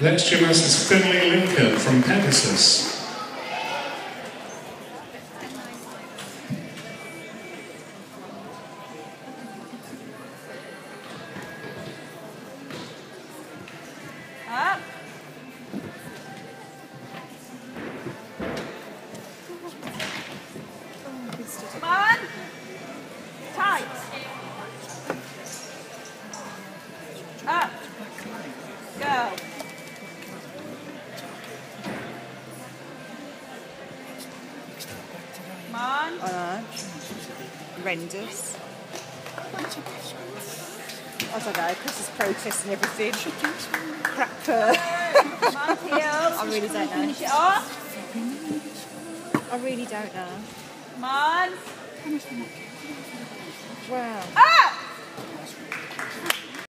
Next gymnast is Finley Lincoln from Pegasus. Ah. Up. On. Tight. Up. Go. On. I know. Horrendous. I don't know, Chris is protesting everything. Crap. Come on, heels. I really don't know. Finish it off. I really don't know. Come on. Wow. Up.